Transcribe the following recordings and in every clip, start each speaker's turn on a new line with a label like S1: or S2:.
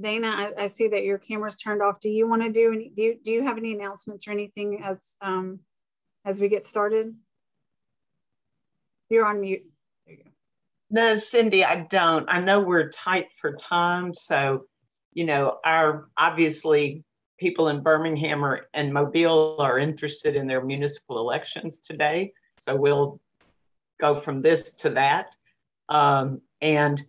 S1: Dana, I, I, see that your camera's turned off. Do you want to do any, do you, do you have any announcements or anything as, um, as we get started? You're on mute. You.
S2: No, Cindy, I don't. I know we're tight for time. So, you know, our obviously people in Birmingham or, and Mobile are interested in their municipal elections today. So we'll go from this to that. Um, and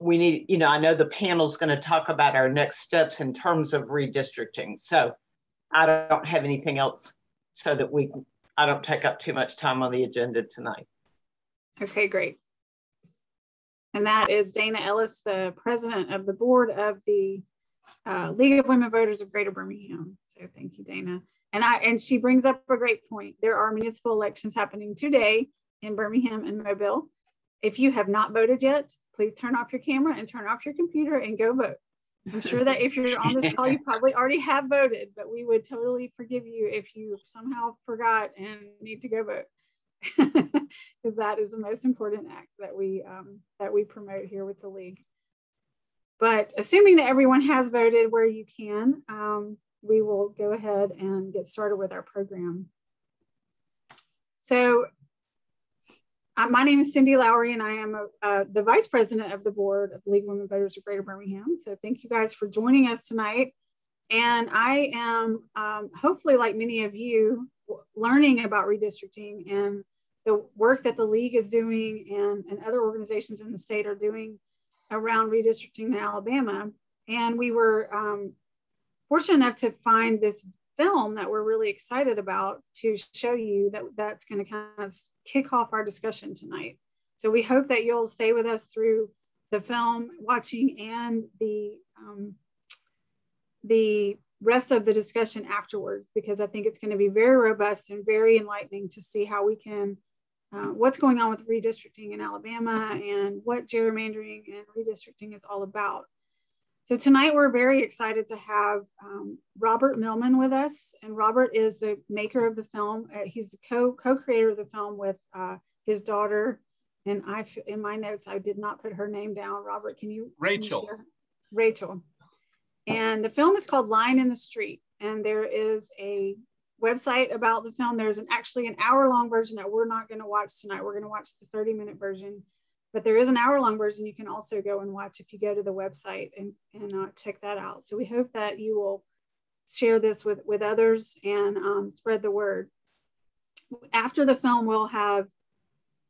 S2: we need, you know, I know the panel's going to talk about our next steps in terms of redistricting. So I don't have anything else so that we, I don't take up too much time on the agenda tonight.
S1: Okay, great. And that is Dana Ellis, the president of the board of the uh, League of Women Voters of Greater Birmingham. So thank you, Dana. And I and she brings up a great point. There are municipal elections happening today in Birmingham and Mobile. If you have not voted yet, please turn off your camera and turn off your computer and go vote. I'm sure that if you're on this call, you probably already have voted, but we would totally forgive you if you somehow forgot and need to go vote. Because that is the most important act that we um, that we promote here with the league. But assuming that everyone has voted where you can, um, we will go ahead and get started with our program. So my name is Cindy Lowry and I am a, uh, the Vice President of the Board of League of Women Voters of Greater Birmingham. So thank you guys for joining us tonight. And I am um, hopefully like many of you learning about redistricting and the work that the league is doing and, and other organizations in the state are doing around redistricting in Alabama. And we were um, fortunate enough to find this film that we're really excited about to show you that that's going to kind of kick off our discussion tonight. So we hope that you'll stay with us through the film watching and the um, the rest of the discussion afterwards because I think it's going to be very robust and very enlightening to see how we can uh, what's going on with redistricting in Alabama and what gerrymandering and redistricting is all about. So tonight we're very excited to have um, Robert Millman with us, and Robert is the maker of the film. Uh, he's the co co-creator of the film with uh, his daughter, and I in my notes I did not put her name down. Robert, can you?
S3: Rachel.
S1: Can you Rachel. And the film is called Line in the Street, and there is a website about the film. There's an actually an hour long version that we're not going to watch tonight. We're going to watch the 30 minute version, but there is an hour long version you can also go and watch if you go to the website and, and uh, check that out. So we hope that you will share this with, with others and um, spread the word. After the film, we'll have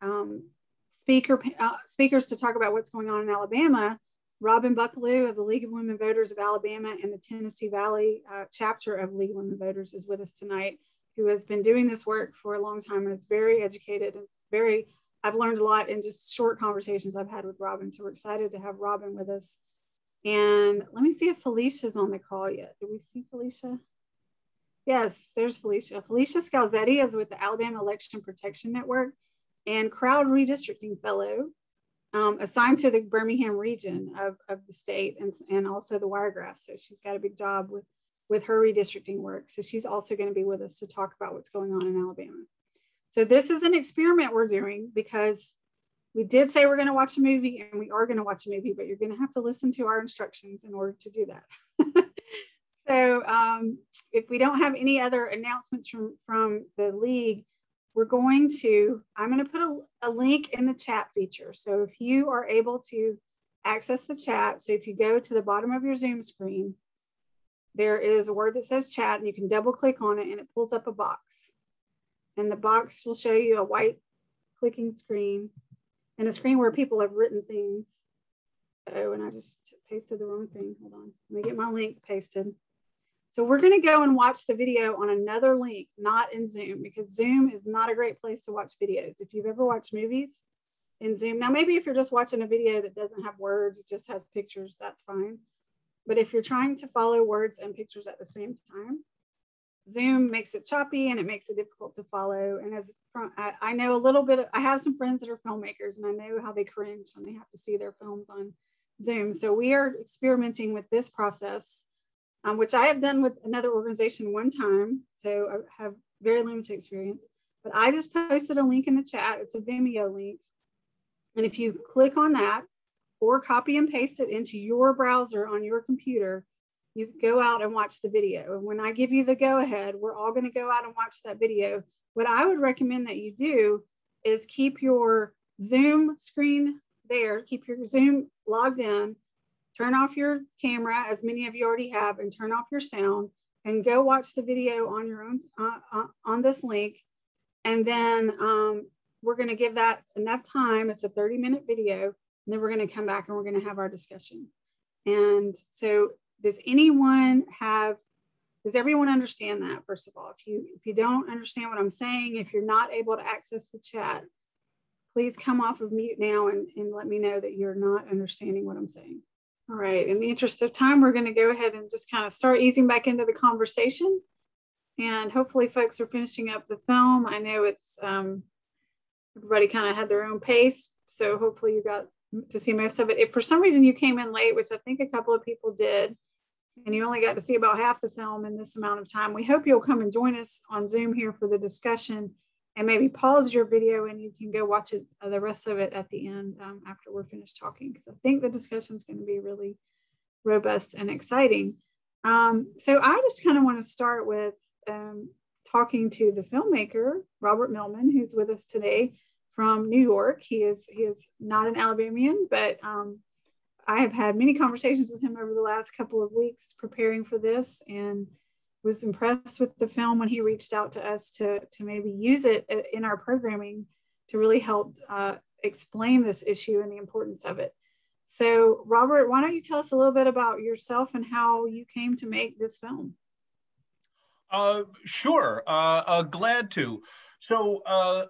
S1: um, speaker uh, speakers to talk about what's going on in Alabama Robin Buckelew of the League of Women Voters of Alabama and the Tennessee Valley uh, chapter of League of Women Voters is with us tonight, who has been doing this work for a long time and is very educated. It's very, I've learned a lot in just short conversations I've had with Robin. So we're excited to have Robin with us. And let me see if Felicia's on the call yet. Do we see Felicia? Yes, there's Felicia. Felicia Scalzetti is with the Alabama Election Protection Network and Crowd Redistricting Fellow um, assigned to the Birmingham region of, of the state and, and also the Wiregrass. So she's got a big job with, with her redistricting work. So she's also going to be with us to talk about what's going on in Alabama. So this is an experiment we're doing because we did say we're going to watch a movie and we are going to watch a movie, but you're going to have to listen to our instructions in order to do that. so um, if we don't have any other announcements from, from the league, we're going to, I'm going to put a, a link in the chat feature. So if you are able to access the chat, so if you go to the bottom of your Zoom screen, there is a word that says chat and you can double click on it and it pulls up a box. And the box will show you a white clicking screen and a screen where people have written things. Oh, and I just pasted the wrong thing. Hold on, let me get my link pasted. So we're going to go and watch the video on another link, not in Zoom, because Zoom is not a great place to watch videos. If you've ever watched movies in Zoom, now maybe if you're just watching a video that doesn't have words, it just has pictures, that's fine. But if you're trying to follow words and pictures at the same time, Zoom makes it choppy and it makes it difficult to follow. And as I know a little bit, I have some friends that are filmmakers and I know how they cringe when they have to see their films on Zoom. So we are experimenting with this process um, which I have done with another organization one time. So I have very limited experience. But I just posted a link in the chat. It's a Vimeo link. And if you click on that, or copy and paste it into your browser on your computer, you go out and watch the video. And when I give you the go ahead, we're all going to go out and watch that video. What I would recommend that you do is keep your Zoom screen there, keep your Zoom logged in, turn off your camera, as many of you already have, and turn off your sound, and go watch the video on your own uh, uh, on this link. And then um, we're going to give that enough time. It's a 30 minute video. And then we're going to come back and we're going to have our discussion. And so, does anyone have? Does everyone understand that? First of all, if you if you don't understand what I'm saying, if you're not able to access the chat, please come off of mute now and, and let me know that you're not understanding what I'm saying. All right, in the interest of time, we're going to go ahead and just kind of start easing back into the conversation. And hopefully, folks are finishing up the film. I know it's um, everybody kind of had their own pace, so hopefully, you got to see most of it. If for some reason you came in late, which I think a couple of people did, and you only got to see about half the film in this amount of time, we hope you'll come and join us on Zoom here for the discussion and maybe pause your video and you can go watch it uh, the rest of it at the end um, after we're finished talking because I think the discussion is going to be really robust and exciting. Um, so I just kind of want to start with um, talking to the filmmaker Robert Millman, who's with us today from New York. He is he is not an Alabamian, but um, I have had many conversations with him over the last couple of weeks preparing for this and was impressed with the film when he reached out to us to, to maybe use it in our programming to really help uh, explain this issue and the importance of it. So, Robert, why don't you tell us a little bit about yourself and how you came to make this film?
S3: Uh, sure, uh, uh glad to. So, uh,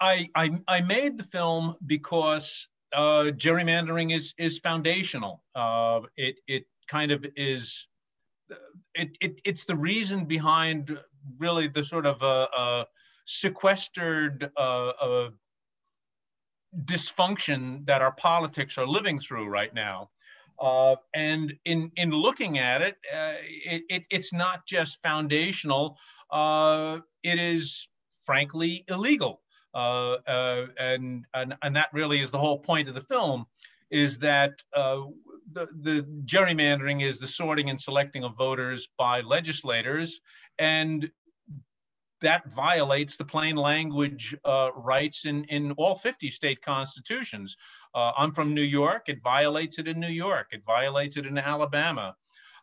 S3: I, I, I made the film because uh, gerrymandering is is foundational. it it kind of is it, it, it's the reason behind really the sort of uh, uh, sequestered uh, uh, dysfunction that our politics are living through right now. Uh, and in, in looking at it, uh, it, it, it's not just foundational, it is frankly illegal. And, and, and that really is the whole point of the film, is that the, the gerrymandering is the sorting and selecting of voters by legislators, and that violates the plain language uh, rights in, in all 50 state constitutions. Uh, I'm from New York. It violates it in New York. It violates it in Alabama.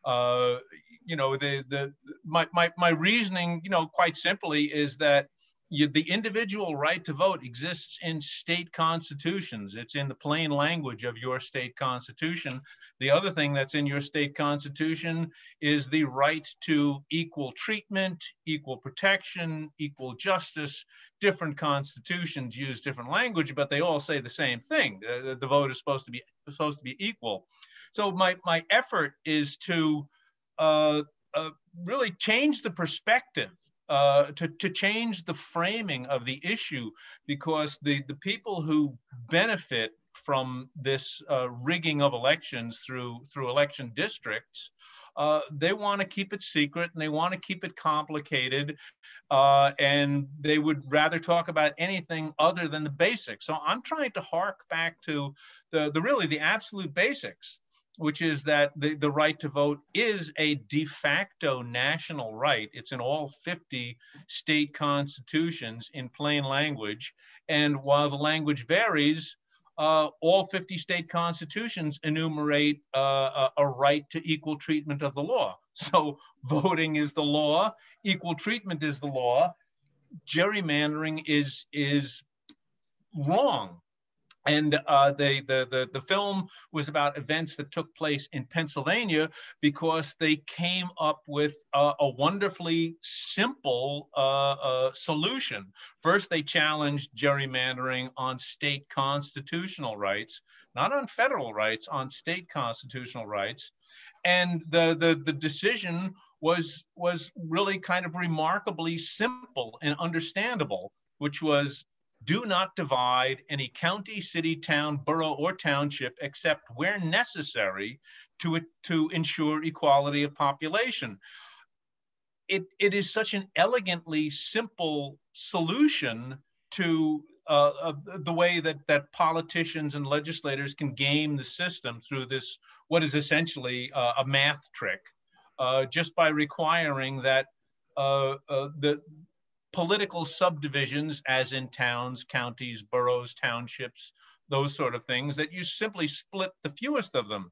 S3: Uh, you know, the, the, my, my, my reasoning, you know, quite simply is that you, the individual right to vote exists in state constitutions. It's in the plain language of your state constitution. The other thing that's in your state constitution is the right to equal treatment, equal protection, equal justice. Different constitutions use different language, but they all say the same thing. The, the vote is supposed to be supposed to be equal. So my my effort is to uh, uh, really change the perspective uh, to, to change the framing of the issue because the, the people who benefit from this uh, rigging of elections through, through election districts, uh, they want to keep it secret and they want to keep it complicated uh, and they would rather talk about anything other than the basics. So I'm trying to hark back to the, the really the absolute basics which is that the, the right to vote is a de facto national right. It's in all 50 state constitutions in plain language. And while the language varies, uh, all 50 state constitutions enumerate uh, a, a, right to equal treatment of the law. So voting is the law, equal treatment is the law, gerrymandering is, is wrong and uh, the, the, the, the film was about events that took place in Pennsylvania because they came up with a, a wonderfully simple uh, uh, solution. First, they challenged gerrymandering on state constitutional rights, not on federal rights, on state constitutional rights. And the, the, the decision was, was really kind of remarkably simple and understandable, which was do not divide any county, city, town, borough, or township except where necessary to, to ensure equality of population. It, it is such an elegantly simple solution to uh, the way that that politicians and legislators can game the system through this what is essentially uh, a math trick, uh, just by requiring that uh, uh, the political subdivisions, as in towns, counties, boroughs, townships, those sort of things, that you simply split the fewest of them.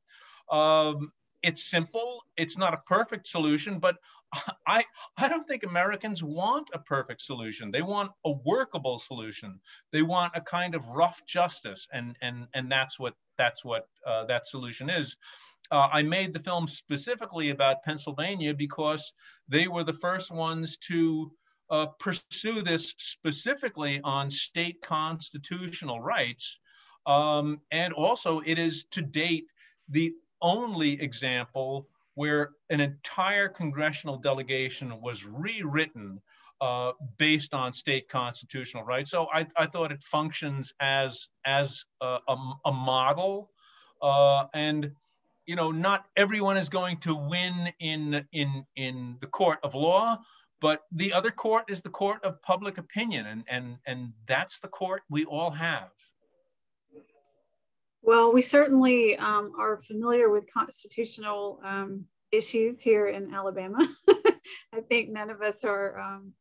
S3: Um, it's simple. It's not a perfect solution, but I, I don't think Americans want a perfect solution. They want a workable solution. They want a kind of rough justice, and and and that's what that's what uh, that solution is. Uh, I made the film specifically about Pennsylvania because they were the first ones to uh, pursue this specifically on state constitutional rights. Um, and also, it is to date the only example where an entire congressional delegation was rewritten uh, based on state constitutional rights. So I, I thought it functions as as a, a, a model, uh, and you know, not everyone is going to win in in in the court of law, but the other court is the court of public opinion, and and and that's the court we all have.
S1: Well, we certainly um, are familiar with constitutional um, issues here in Alabama. I think none of us are um,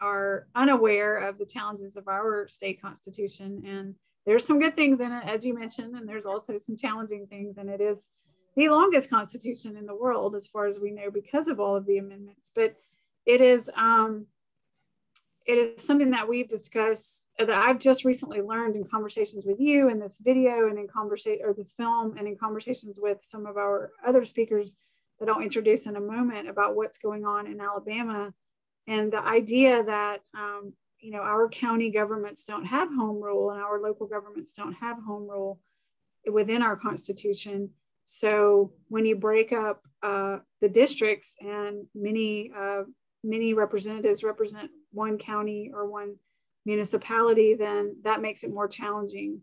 S1: are unaware of the challenges of our state constitution, and there's some good things in it, as you mentioned, and there's also some challenging things, and it is the longest constitution in the world, as far as we know, because of all of the amendments. But it is um, it is something that we've discussed that I've just recently learned in conversations with you in this video and in conversation or this film and in conversations with some of our other speakers that I'll introduce in a moment about what's going on in Alabama and the idea that um, you know our county governments don't have home rule and our local governments don't have home rule within our constitution. So when you break up uh, the districts and many uh, many representatives represent one county or one municipality, then that makes it more challenging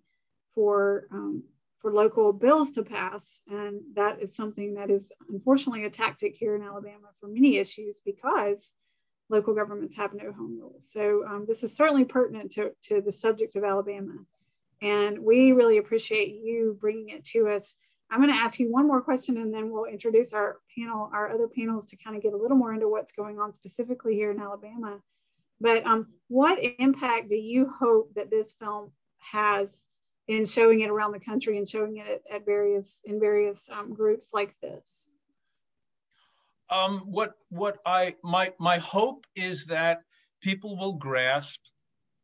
S1: for um, for local bills to pass. And that is something that is unfortunately a tactic here in Alabama for many issues because local governments have no home rule. So um, this is certainly pertinent to, to the subject of Alabama. And we really appreciate you bringing it to us. I'm going to ask you one more question and then we'll introduce our panel, our other panels to kind of get a little more into what's going on specifically here in Alabama. But um, what impact do you hope that this film has in showing it around the country and showing it at, various in various um, groups like this?
S3: Um, what what I my my hope is that people will grasp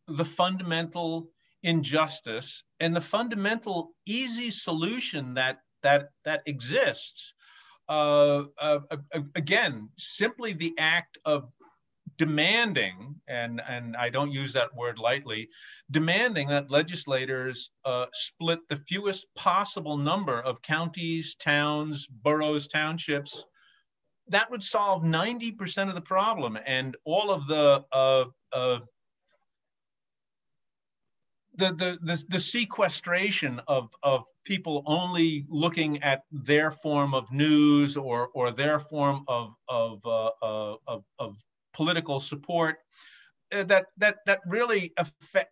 S3: the fundamental injustice and the fundamental easy solution that that that exists. Uh, uh, again, simply the act of demanding, and, and I don't use that word lightly, demanding that legislators uh, split the fewest possible number of counties, towns, boroughs, townships, that would solve 90% of the problem. And all of the, uh, uh, the, the, the, sequestration of, of people only looking at their form of news or, or their form of, of, uh, uh of, of political support uh, that that that really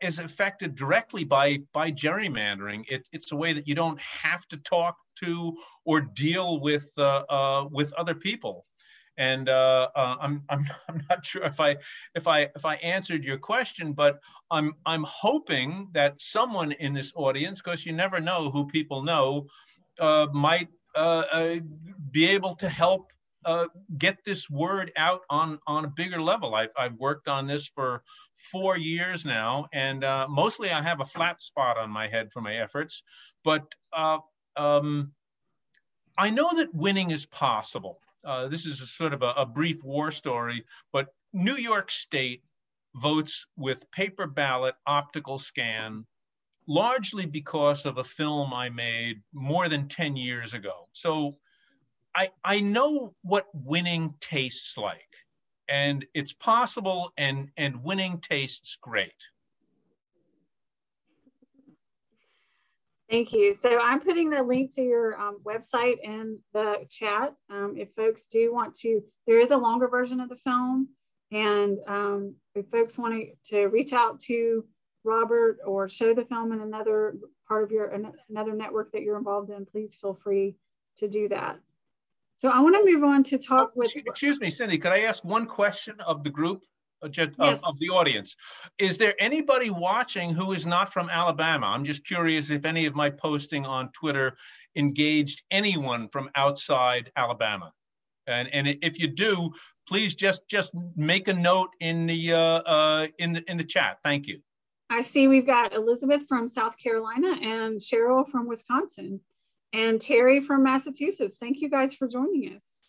S3: is affected directly by by gerrymandering. It, it's a way that you don't have to talk to or deal with uh, with other people. And uh, uh, I'm, I'm I'm not sure if I if I if I answered your question, but I'm I'm hoping that someone in this audience, because you never know who people know, uh, might be able to help uh, get this word out on, on a bigger level. I've, I've worked on this for four years now, and uh, mostly I have a flat spot on my head for my efforts. But uh, um, I know that winning is possible. Uh, this is a sort of a, a brief war story, but New York State votes with paper ballot optical scan largely because of a film I made more than 10 years ago. So I, I know what winning tastes like and it's possible and, and winning tastes great.
S1: Thank you. So I'm putting the link to your um, website in the chat. Um, if folks do want to, there is a longer version of the film. And um, if folks want to, reach out to Robert or show the film in another part of your another network that you're involved in, please feel free to do that. So I want to move on to talk oh, with.
S3: Excuse me, Cindy. Could I ask one question of the group, just yes. of, of, the audience? Is there anybody watching who is not from Alabama? I'm just curious if any of my posting on Twitter engaged anyone from outside Alabama, and and if you do, please just just make a note in the uh, uh, in the in the chat. Thank you.
S1: I see we've got Elizabeth from South Carolina and Cheryl from Wisconsin and Terry from Massachusetts. Thank you guys for joining us.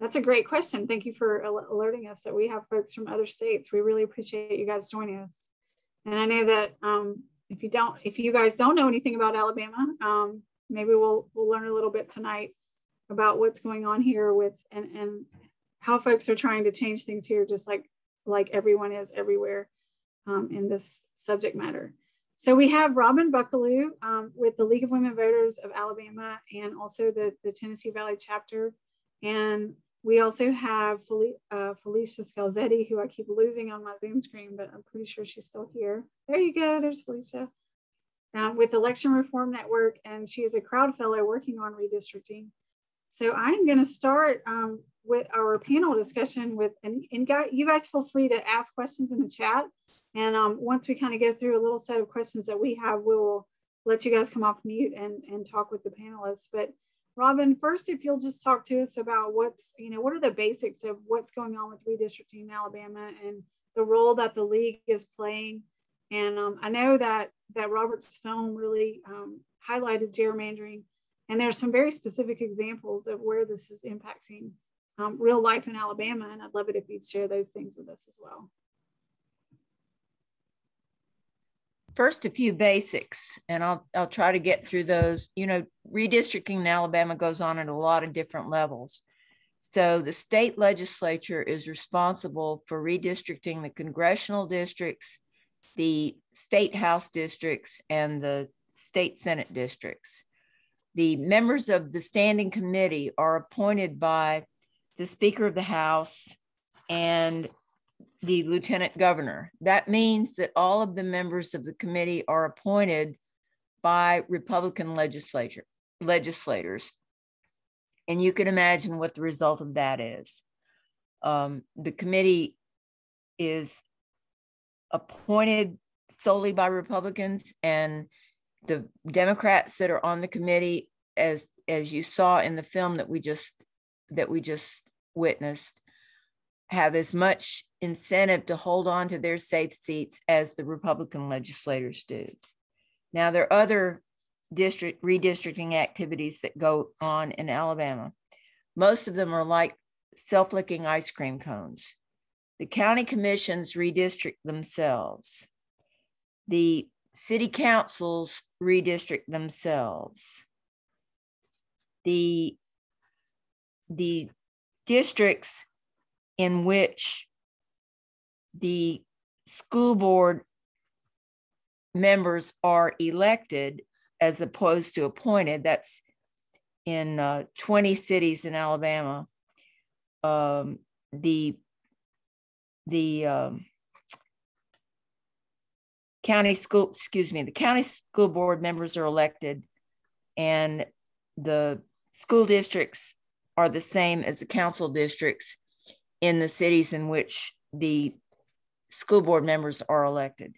S1: That's a great question. Thank you for alerting us that we have folks from other states. We really appreciate you guys joining us. And I know that um, if you don't, if you guys don't know anything about Alabama, um, maybe we'll we'll learn a little bit tonight about what's going on here with and and how folks are trying to change things here, just like like everyone is everywhere um, in this subject matter. So we have Robin Buckelew um, with the League of Women Voters of Alabama and also the, the Tennessee Valley chapter. And we also have Fel uh, Felicia Scalzetti, who I keep losing on my Zoom screen, but I'm pretty sure she's still here. There you go, there's Felicia. Um, with Election Reform Network, and she is a crowd fellow working on redistricting. So I'm going to start um, with our panel discussion with, and, and you guys feel free to ask questions in the chat. And um, once we kind of go through a little set of questions that we have, we'll let you guys come off mute and, and talk with the panelists. But Robin, first, if you'll just talk to us about what's, you know, what are the basics of what's going on with redistricting in Alabama and the role that the league is playing. And um, I know that that Robert's film really um, highlighted gerrymandering, and there's some very specific examples of where this is impacting um, real life in Alabama. And I'd love it if you'd share those things with us as well.
S4: First, a few basics, and I'll, I'll try to get through those. You know, redistricting in Alabama goes on at a lot of different levels. So the state legislature is responsible for redistricting the congressional districts, the state house districts, and the state senate districts. The members of the standing committee are appointed by the Speaker of the House and the Lieutenant Governor. That means that all of the members of the committee are appointed by Republican legislature legislators. And you can imagine what the result of that is. Um, the committee is appointed solely by Republicans, and the Democrats that are on the committee, as as you saw in the film that we just that we just witnessed have as much incentive to hold on to their safe seats as the Republican legislators do. Now, there are other district redistricting activities that go on in Alabama. Most of them are like self licking ice cream cones. The county commissions redistrict themselves. The city councils redistrict themselves. The, the districts in which the school board members are elected as opposed to appointed. That's in uh, 20 cities in Alabama. Um, the the um, county school, excuse me, the county school board members are elected, and the school districts are the same as the council districts in the cities in which the school board members are elected.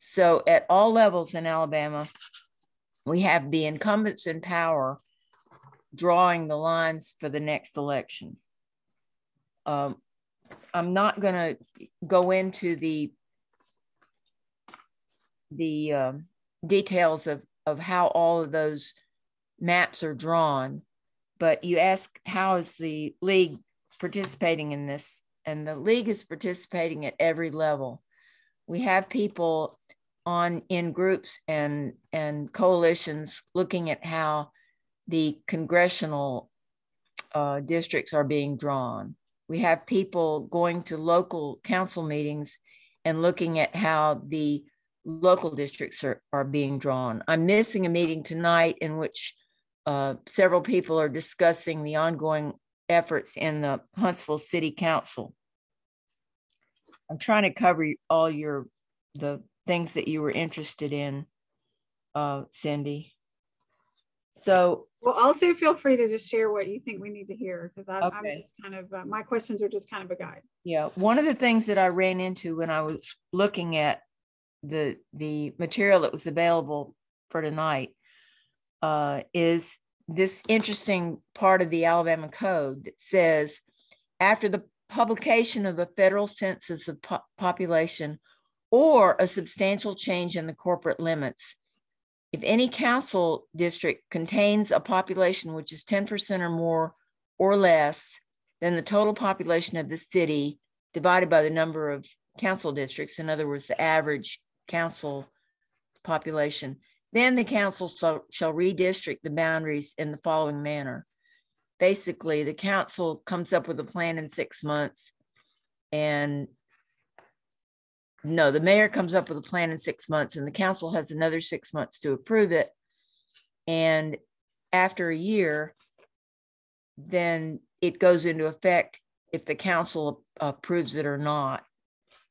S4: So at all levels in Alabama, we have the incumbents in power drawing the lines for the next election. Um, I'm not going to go into the the um, details of, of how all of those maps are drawn, but you ask how is the league participating in this, and the league is participating at every level. We have people on in groups and and coalitions looking at how the congressional uh, districts are being drawn. We have people going to local council meetings and looking at how the local districts are, are being drawn. I'm missing a meeting tonight in which uh, several people are discussing the ongoing efforts in the Huntsville City Council. I'm trying to cover all your the things that you were interested in, uh, Cindy. So,
S1: well, also feel free to just share what you think we need to hear because I'm,
S4: Okay.
S1: I'm just kind of uh, my questions are just kind of a guide.
S4: yeah, one of the things that I ran into when I was looking at the the material that was available for tonight uh, is this interesting part of the Alabama Code that says after the publication of a federal census of po- population or a substantial change in the corporate limits, if any council district contains a population which is 10% or more or less than the total population of the city divided by the number of council districts, in other words, the average council population, then the council shall, shall redistrict the boundaries in the following manner. Basically, the council comes up with a plan in six months and no, the mayor comes up with a plan in six months and the council has another six months to approve it. And after a year, then it goes into effect if the council approves it or not.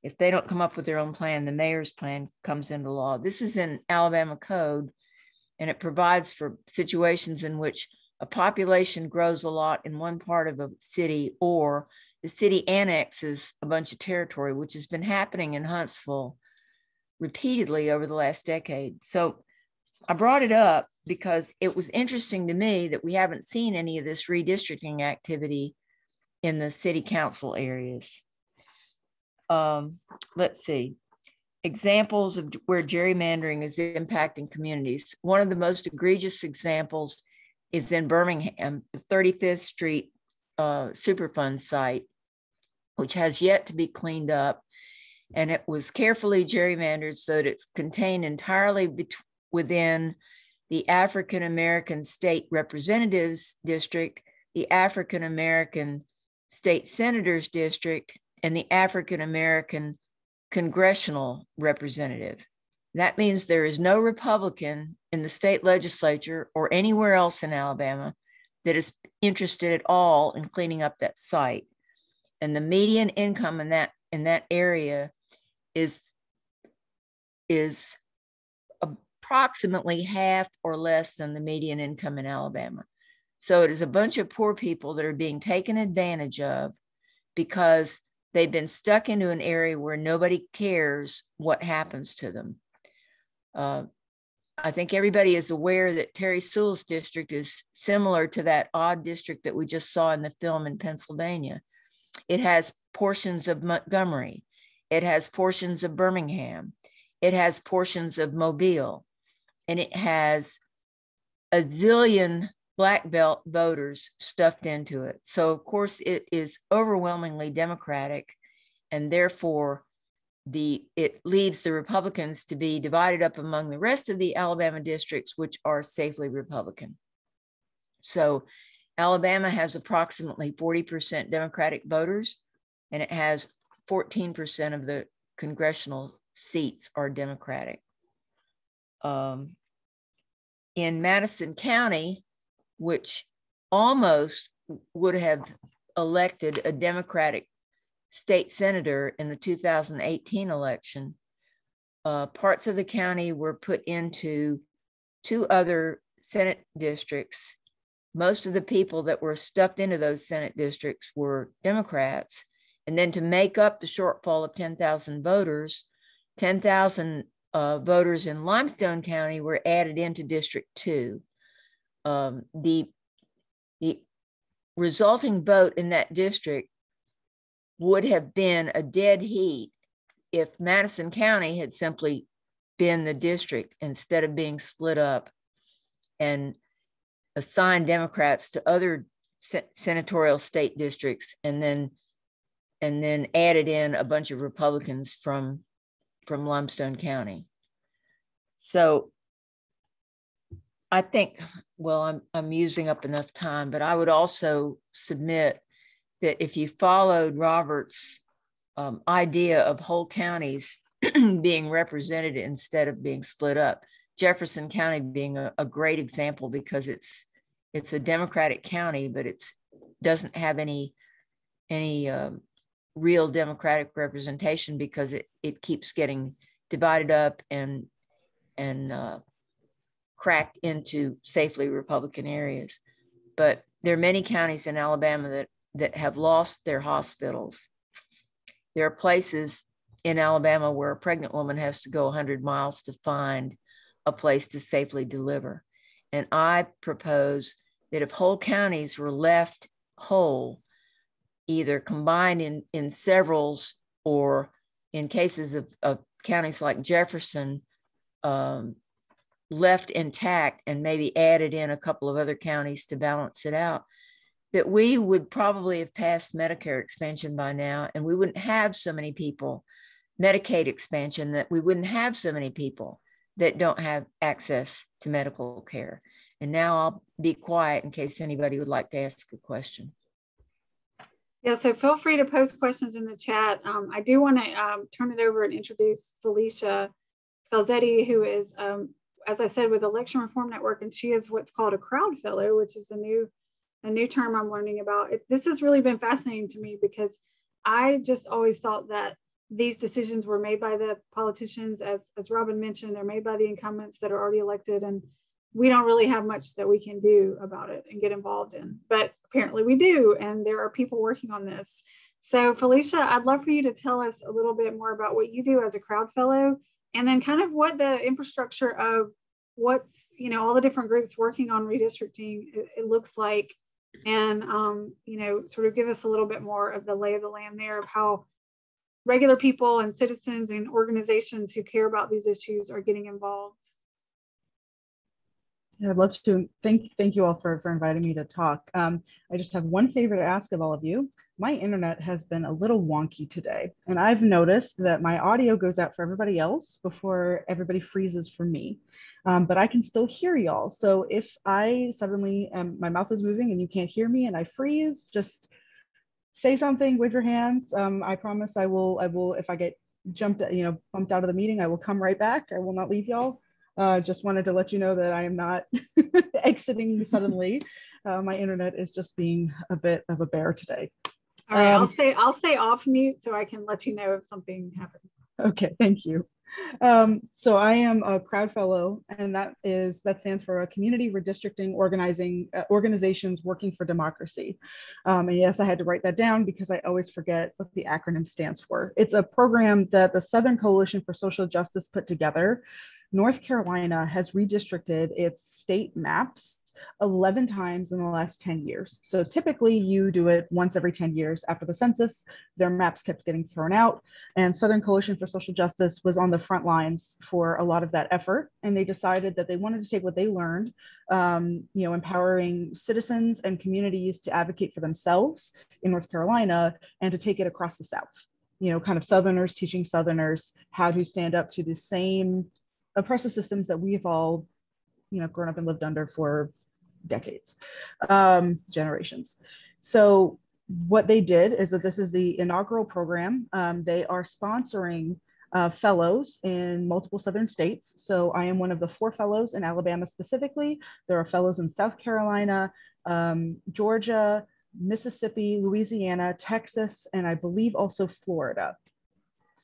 S4: If they don't come up with their own plan, the mayor's plan comes into law. This is in Alabama code and it provides for situations in which a population grows a lot in one part of a city or the city annexes a bunch of territory, which has been happening in Huntsville repeatedly over the last decade. So I brought it up because it was interesting to me that we haven't seen any of this redistricting activity in the city council areas. Um, let's see. Examples of where gerrymandering is impacting communities. One of the most egregious examples is in Birmingham, the 35th Street uh, Superfund site, which has yet to be cleaned up. And it was carefully gerrymandered so that it's contained entirely within the African American State Representatives District, the African American State Senators District, and the African American Congressional Representative. That means there is no Republican in the state legislature or anywhere else in Alabama that is interested at all in cleaning up that site. And the median income in that in that area is is approximately half or less than the median income in Alabama. So it is a bunch of poor people that are being taken advantage of because they've been stuck into an area where nobody cares what happens to them. Uh, I think everybody is aware that Terry Sewell's district is similar to that odd district that we just saw in the film in Pennsylvania. It has portions of Montgomery, it has portions of Birmingham, it has portions of Mobile, and it has a zillion black belt voters stuffed into it. So, of course, it is overwhelmingly Democratic, and therefore, the it leaves the Republicans to be divided up among the rest of the Alabama districts, which are safely Republican. So, Alabama has approximately 40% Democratic voters, and it has 14% of the congressional seats are Democratic. Um, in Madison County, which almost would have elected a Democratic state senator in the 2018 election, uh, parts of the county were put into two other Senate districts. Most of the people that were stuffed into those Senate districts were Democrats. And then to make up the shortfall of 10,000 voters, 10,000 uh, voters in Limestone County were added into District 2. Um, the, the resulting vote in that district would have been a dead heat if Madison County had simply been the district instead of being split up and assigned Democrats to other senatorial state districts and then and then added in a bunch of Republicans from from Limestone County. So I think, well, I'm, I'm using up enough time, but I would also submit that if you followed Robert's um, idea of whole counties being represented instead of being split up, Jefferson County being a, a great example because it's it's a Democratic county, but it's doesn't have any any um, real democratic representation because it, it keeps getting divided up and and uh, cracked into safely Republican areas. But there are many counties in Alabama that that have lost their hospitals. There are places in Alabama where a pregnant woman has to go 100 miles to find a place to safely deliver. And I propose that if whole counties were left whole, either combined in, in severals or in cases of, of counties like Jefferson, um, left intact and maybe added in a couple of other counties to balance it out, that we would probably have passed Medicare expansion by now and we wouldn't have so many people, Medicaid expansion, that we wouldn't have so many people that don't have access to medical care. And now I'll be quiet in case anybody would like to ask a question.
S1: Yeah, so feel free to post questions in the chat. Um, I do want to um, turn it over and introduce Felicia Scalzetti, who is, um, as I said, with Election Reform Network, and she is what's called a crowd fellow, which is a new a new term I'm learning about. It, this has really been fascinating to me because I just always thought that these decisions were made by the politicians, as as Robin mentioned, they're made by the incumbents that are already elected, and we don't really have much that we can do about it and get involved in. But apparently we do, and there are people working on this. So Felicia, I'd love for you to tell us a little bit more about what you do as a crowd fellow, and then kind of what the infrastructure of what's you know all the different groups working on redistricting it, it looks like. And um, you know sort of give us a little bit more of the lay of the land there of how regular people and citizens and organizations who care about these issues are getting involved
S5: yeah, I'd love to thank thank you all for, for inviting me to talk. Um, I just have one favor to ask of all of you. My internet has been a little wonky today, and I've noticed that my audio goes out for everybody else before everybody freezes for me. Um, but I can still hear y'all. So if I suddenly um, my mouth is moving and you can't hear me and I freeze, just say something, wave your hands. Um, I promise I will I will if I get jumped you know bumped out of the meeting, I will come right back. I will not leave y'all. Uh, just wanted to let you know that I am not exiting suddenly. Uh, my internet is just being a bit of a bear today.
S1: All right, um, I'll stay. I'll stay off mute so I can let you know if something happens.
S5: Okay, thank you. Um, so I am a crowd fellow, and that is that stands for a community redistricting organizing uh, organizations working for democracy. Um, and yes, I had to write that down because I always forget what the acronym stands for. It's a program that the Southern Coalition for Social Justice put together North Carolina has redistricted its state maps 11 times in the last 10 years. So typically you do it once every 10 years after the census. Their maps kept getting thrown out and Southern Coalition for Social Justice was on the front lines for a lot of that effort. And they decided that they wanted to take what they learned, um, you know, empowering citizens and communities to advocate for themselves in North Carolina and to take it across the South. You know, kind of Southerners teaching Southerners how to stand up to the same oppressive systems that we've all, you know, grown up and lived under for decades, um, generations. So what they did is that this is the inaugural program. Um, they are sponsoring uh, fellows in multiple southern states. So I am one of the four fellows in Alabama specifically. There are fellows in South Carolina, um, Georgia, Mississippi, Louisiana, Texas, and I believe also Florida.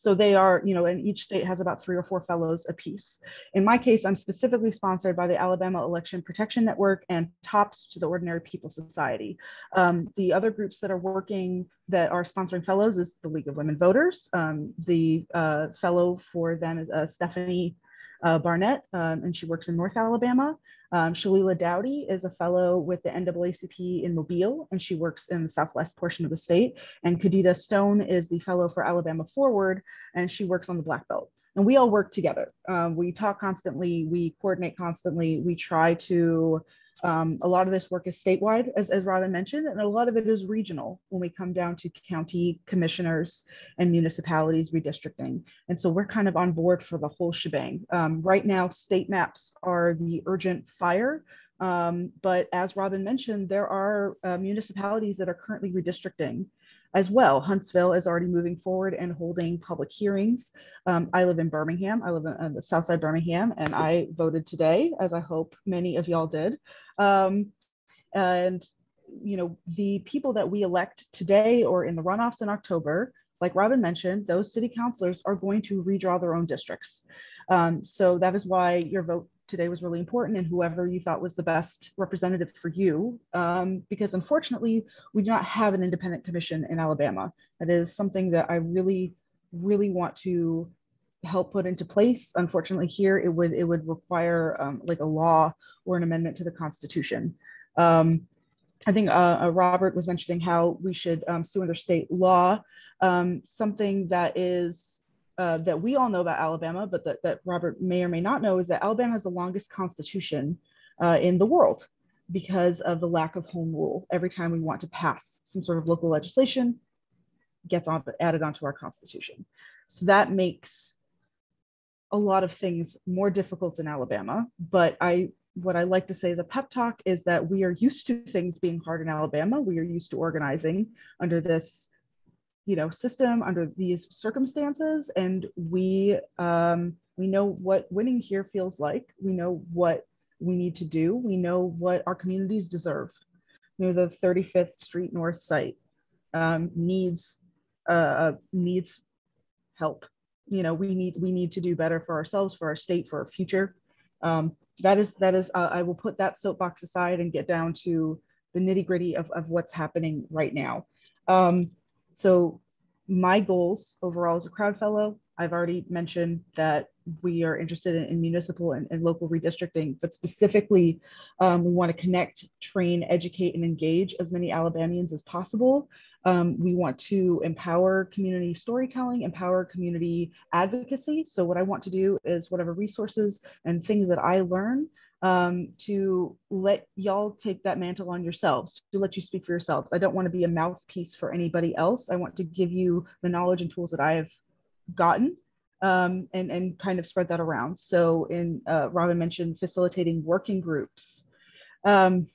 S5: So they are, you know, and each state has about three or four fellows apiece. In my case, I'm specifically sponsored by the Alabama Election Protection Network and TOPS to the Ordinary People Society. Um, the other groups that are working that are sponsoring fellows is the League of Women Voters. Um, the uh, fellow for them is uh, Stephanie uh, Barnett, um, and she works in North Alabama. Um, Shalela Dowdy is a fellow with the NAACP in Mobile, and she works in the southwest portion of the state. And Kadita Stone is the fellow for Alabama Forward, and she works on the Black Belt. And we all work together. Um, we talk constantly, we coordinate constantly, we try to um, a lot of this work is statewide, as, as Robin mentioned, and a lot of it is regional when we come down to county commissioners and municipalities redistricting. And so we're kind of on board for the whole shebang. Um, right now, state maps are the urgent fire. Um, but as Robin mentioned, there are uh, municipalities that are currently redistricting as well. Huntsville is already moving forward and holding public hearings. Um, I live in Birmingham. I live in, in, the south side Birmingham, and I voted today, as I hope many of y'all did. Um, and you know, the people that we elect today or in the runoffs in October like Robin mentioned, those city councilors are going to redraw their own districts. Um, so that is why your vote today was really important and whoever you thought was the best representative for you. Um, because unfortunately, we do not have an independent commission in Alabama. That is something that I really, really want to help put into place. Unfortunately, here it would it would require um, like a law or an amendment to the Constitution. Um, I think uh, uh, Robert was mentioning how we should um, sue under state law. Um, something that is uh, that we all know about Alabama, but that, that Robert may or may not know is that Alabama has the longest constitution uh, in the world because of the lack of home rule. Every time we want to pass some sort of local legislation, gets on, added onto our constitution. So that makes a lot of things more difficult in Alabama. But I, what I like to say as a pep talk is that we are used to things being hard in Alabama. We are used to organizing under this you know system under these circumstances and we um, we know what winning here feels like. We know what we need to do. We know what our communities deserve. You know the 35th street north site um, needs uh, needs help. You know we need we need to do better for ourselves for our state for our future. Um, that is that is uh, i will put that soapbox aside and get down to the nitty gritty of, of what's happening right now. Um, so my goals overall as a crowd fellow, I've already mentioned that we are interested in, in municipal and, and, local redistricting, but specifically, um, we want to connect, train, educate, and engage as many Alabamians as possible. Um, we want to empower community storytelling, empower community advocacy. So, what I want to do is whatever resources and things that I learn, um, to let y'all take that mantle on yourselves, to let you speak for yourselves. I don't want to be a mouthpiece for anybody else. I want to give you the knowledge and tools that I have gotten um, and, and kind of spread that around. So in uh, Robin mentioned facilitating working groups. Um,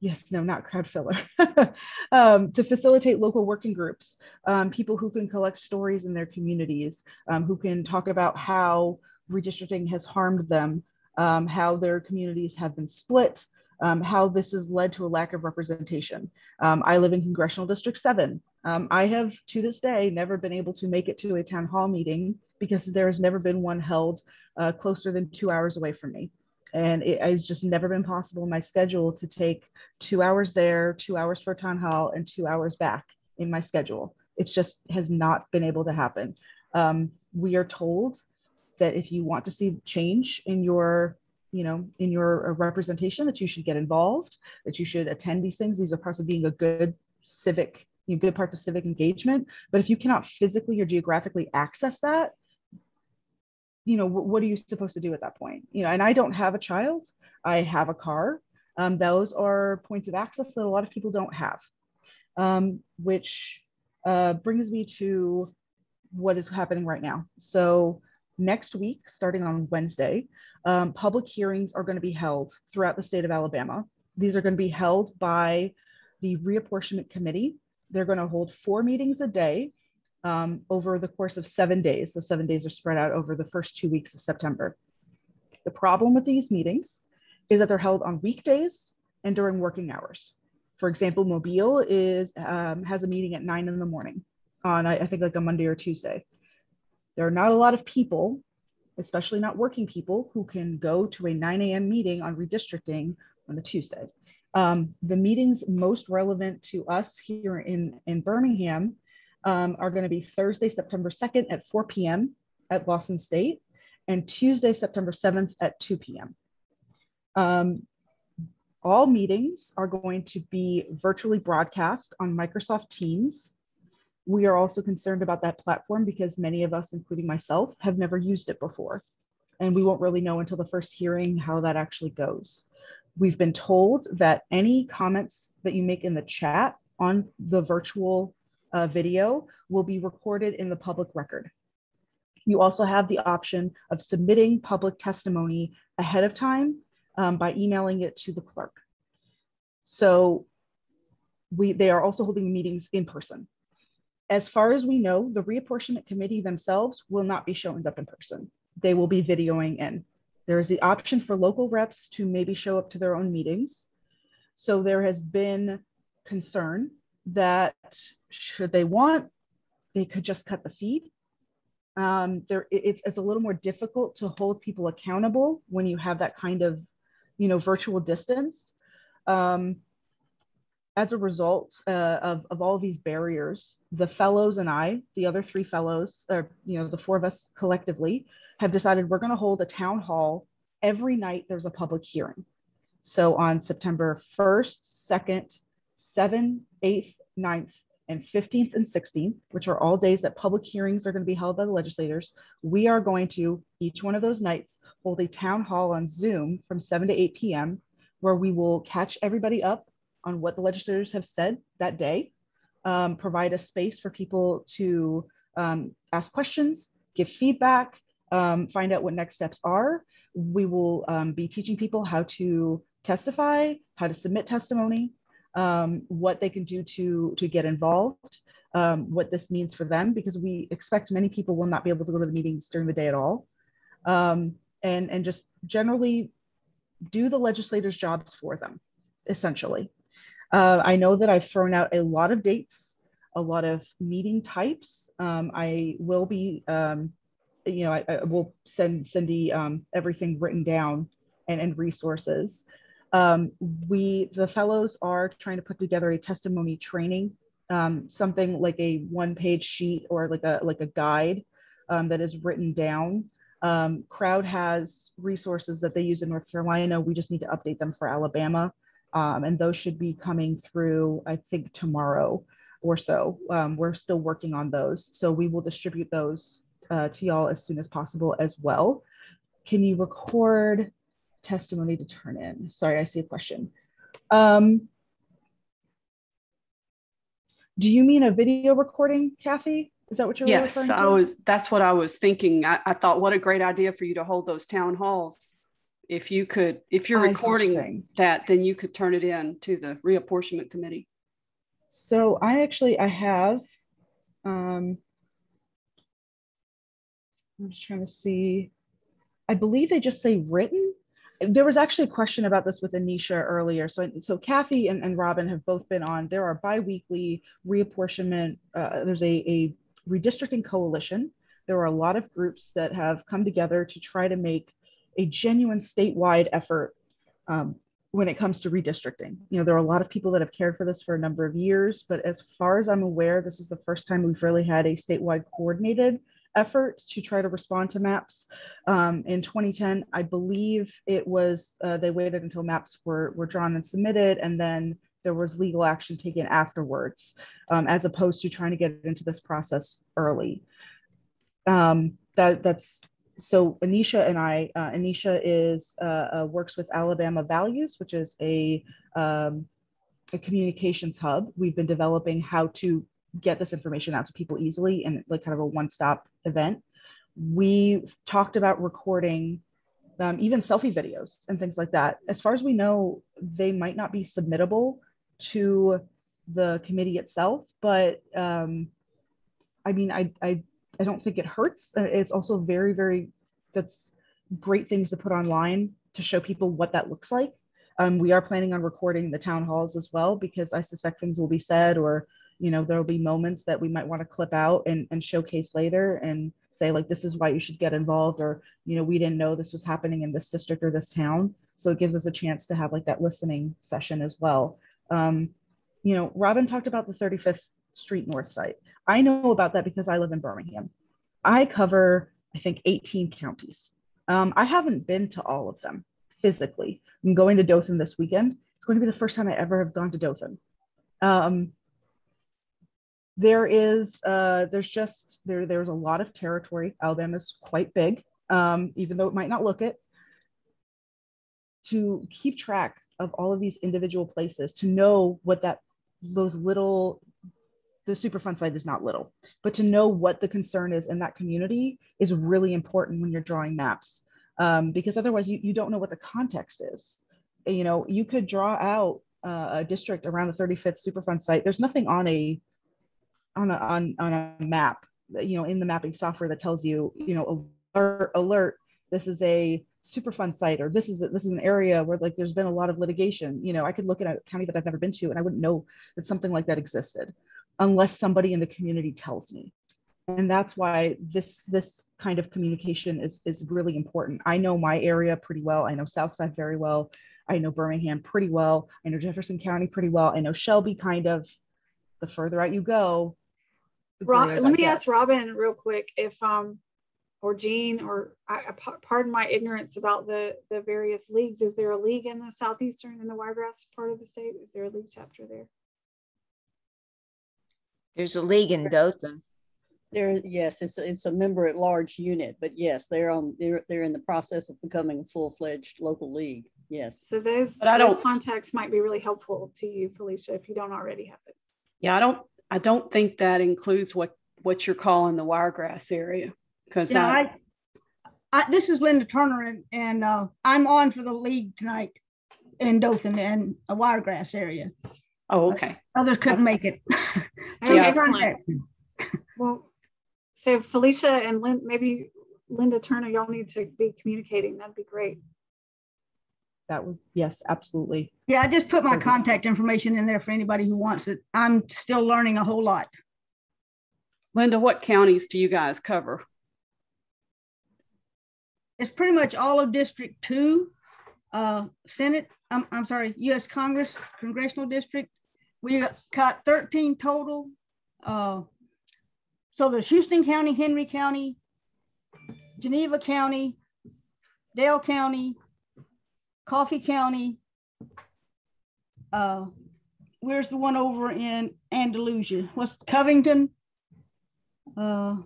S5: yes, no, not crowd filler, um, to facilitate local working groups, um, people who can collect stories in their communities, um, who can talk about how redistricting has harmed them, um, how their communities have been split, um, how this has led to a lack of representation. Um, I live in Congressional District 7. Um, I have, to this day, never been able to make it to a town hall meeting because there has never been one held uh, closer than two hours away from me. And it has just never been possible in my schedule to take two hours there, two hours for town hall, and two hours back in my schedule. It just has not been able to happen. Um, we are told that if you want to see change in your you know in your uh, representation that you should get involved that you should attend these things. These are parts of being a good civic you know, good parts of civic engagement. But if you cannot physically or geographically access that you know what are you supposed to do at that point? You know and i don't have a child. I have a car. Um, those are points of access that a lot of people don't have. Um, which uh, brings me to what is happening right now. So next week, starting on Wednesday, um, public hearings are going to be held throughout the state of Alabama. These are going to be held by the Reapportionment Committee. They're going to hold four meetings a day um, over the course of seven days. The seven days are spread out over the first two weeks of September. The problem with these meetings is that they're held on weekdays and during working hours. For example, Mobile is um, has a meeting at nine in the morning on I, I think like a Monday or Tuesday. There are not a lot of people, especially not working people, who can go to a 9 a.m. meeting on redistricting on a Tuesday. Um, the meetings most relevant to us here in, in Birmingham um, are going to be Thursday, September 2nd at 4 p.m. at Lawson State and Tuesday, September 7th at 2 p.m. Um, all meetings are going to be virtually broadcast on Microsoft Teams we are also concerned about that platform because many of us, including myself, have never used it before. And we won't really know until the first hearing how that actually goes. We've been told that any comments that you make in the chat on the virtual uh, video will be recorded in the public record. You also have the option of submitting public testimony ahead of time um, by emailing it to the clerk. So we, they are also holding meetings in person. As far as we know, the reapportionment committee themselves will not be showing up in person. They will be videoing in. There is the option for local reps to maybe show up to their own meetings. So there has been concern that should they want they could just cut the feed. Um, there, it's, it's a little more difficult to hold people accountable when you have that kind of, you know, virtual distance. Um, as a result uh, of, of all of these barriers, the fellows and I, the other three fellows, or you know, the four of us collectively, have decided we're going to hold a town hall every night. There's a public hearing. So on September 1st, 2nd, 7th, 8th, 9th, and 15th and 16th, which are all days that public hearings are going to be held by the legislators, we are going to, each one of those nights, hold a town hall on Zoom from 7 to 8 p.m., where we will catch everybody up on what the legislators have said that day, um, provide a space for people to um, ask questions, give feedback, um, find out what next steps are. We will um, be teaching people how to testify, how to submit testimony, um, what they can do to, to get involved, what this means for them, because we expect many people will not be able to go to the meetings during the day at all. and, and just generally do the legislators' jobs for them, essentially. Uh, I know that I've thrown out a lot of dates, a lot of meeting types. Um, I will be, um, you know, I, I, will send Cindy um, everything written down and, and resources. Um, we, the fellows are trying to put together a testimony training, um, something like a one-page sheet or like a like a guide um, that is written down. Crowd has resources that they use in North Carolina. We just need to update them for Alabama. Um, and those should be coming through, I think, tomorrow or so. Um, we're still working on those. So we will distribute those uh, to y'all as soon as possible as well. Can you record testimony to turn in? Sorry, I see a question. Um, do you mean a video recording, Kathy? Is that what you're
S6: yes,
S5: referring to?
S6: Yes, I was. That's what I was thinking. I, I thought, what a great idea for you to hold those town halls if you could, if you're recording that, then you could turn it in to the reapportionment committee.
S5: So I actually, I have, um, I'm just trying to see, I believe they just say written. There was actually a question about this with Anisha earlier. So, so Kathy and, and Robin have both been on. There are biweekly reapportionment. Uh, there's a, a redistricting coalition. There are a lot of groups that have come together to try to make a genuine statewide effort um, when it comes to redistricting. You know, there are a lot of people that have cared for this for a number of years, but as far as I'm aware, this is the first time we've really had a statewide coordinated effort to try to respond to maps. Um, in 2010, I believe it was, uh, they waited until maps were, were drawn and submitted, and then there was legal action taken afterwards, um, as opposed to trying to get into this process early. Um, that, that's so Anisha and I, uh, Anisha is uh, uh, works with Alabama Values, which is a, um, a communications hub. We've been developing how to get this information out to people easily and like kind of a one-stop event. We talked about recording um, even selfie videos and things like that. As far as we know, they might not be submittable to the committee itself, but um, I mean, I, I I don't think it hurts. Uh, it's also very, very, that's great things to put online to show people what that looks like. Um, we are planning on recording the town halls as well because I suspect things will be said or, you know, there will be moments that we might want to clip out and, and showcase later and say like, this is why you should get involved or, you know, we didn't know this was happening in this district or this town. So it gives us a chance to have like that listening session as well. Um, you know, Robin talked about the 35th Street North site. I know about that because I live in Birmingham. I cover, I think, 18 counties. Um, I haven't been to all of them physically. I'm going to Dothan this weekend. It's going to be the first time I ever have gone to Dothan. Um, there is, uh, there's just, there, there's a lot of territory. Alabama's quite big, um, even though it might not look it. To keep track of all of these individual places, to know what that, those little the Superfund site is not little, but to know what the concern is in that community is really important when you're drawing maps um, because otherwise you, you don't know what the context is. You know, you could draw out uh, a district around the 35th Superfund site. There's nothing on a on a on, on a map, you know, in the mapping software that tells you, you know, alert, alert, this is a Superfund site or this is a, this is an area where like there's been a lot of litigation. You know, I could look at a county that I've never been to and I wouldn't know that something like that existed unless somebody in the community tells me. and that's why this this kind of communication is is really important i know my area pretty well i know southside very well i know birmingham pretty well i know jefferson county pretty well i know shelby kind of the further out you go
S1: Rob, let me ask robin real quick if um or Jean, or I, pardon my ignorance about the the various leagues. Is there a league in the southeastern in the wiregrass part of the state? Is there a league chapter there?
S4: There's a league in Dothan.
S7: There, yes, it's it's a member at large unit, but yes, they're on they're they're in the process of becoming a full fledged local league. Yes.
S1: So those but I those don't, contacts might be really helpful to you, Felicia, if you don't already have it.
S6: Yeah, I don't I don't think that includes what what you're calling the wiregrass area because
S8: yeah, I, I, this is Linda Turner and, and uh, I'm on for the league tonight in Dothan and a wiregrass area.
S6: Oh, okay.
S8: Others couldn't make it.
S1: Oh, yeah. well, so Felicia and Lynn, maybe Linda Turner, y'all need to be communicating. That'd be great.
S5: That would, yes, absolutely.
S8: Yeah, I just put my contact information in there for anybody who wants it. I'm still learning a whole lot.
S6: Linda, what counties do you guys cover?
S8: It's pretty much all of District 2, uh, Senate, I'm, I'm sorry, US Congress, Congressional District. We got 13 total. Uh, so there's Houston County, Henry County, Geneva County, Dale County, Coffee County. Uh, where's the one over in Andalusia? What's Covington?
S5: Uh,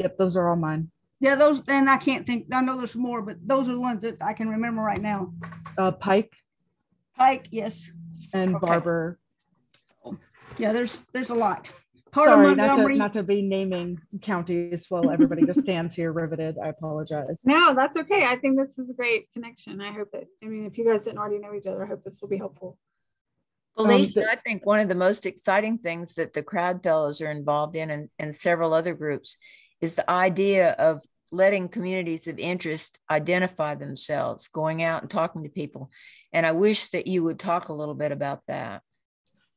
S5: yep, those are all mine.
S8: Yeah, those, and I can't think, I know there's more, but those are the ones that I can remember right now.
S5: Uh, Pike.
S8: Pike, yes.
S5: And okay. Barbour.
S8: Yeah, there's there's a lot
S5: part Sorry, of Montgomery. Not to, not to be naming counties while everybody just stands here riveted. I apologize.
S1: No, that's okay. I think this is a great connection. I hope that, I mean, if you guys didn't already know each other, I hope this will be helpful.
S4: Felicia, um, I think one of the most exciting things that the crowd fellows are involved in and, and several other groups is the idea of letting communities of interest identify themselves, going out and talking to people. And I wish that you would talk a little bit about that.